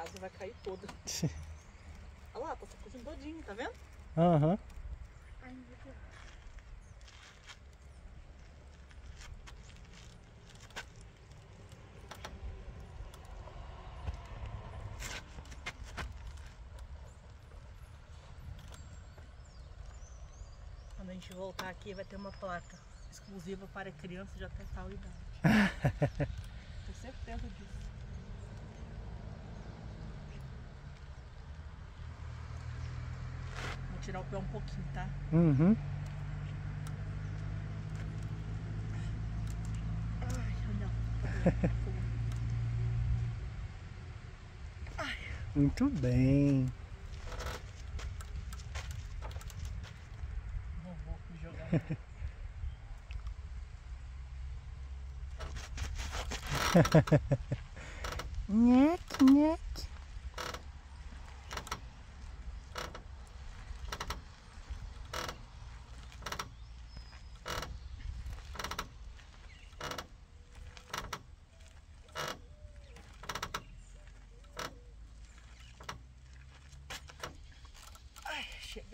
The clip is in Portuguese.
casa vai cair toda. Olha lá, tá sacudindo todinho, tá vendo? Aham. Deus. Quando a gente voltar aqui vai ter uma placa exclusiva para crianças de até tal idade. Tenho certeza disso. Tirar o pé um pouquinho, tá? Uhum. Ai, não. Muito bem. Vou, vou jogar. Nhec, nhec. shit.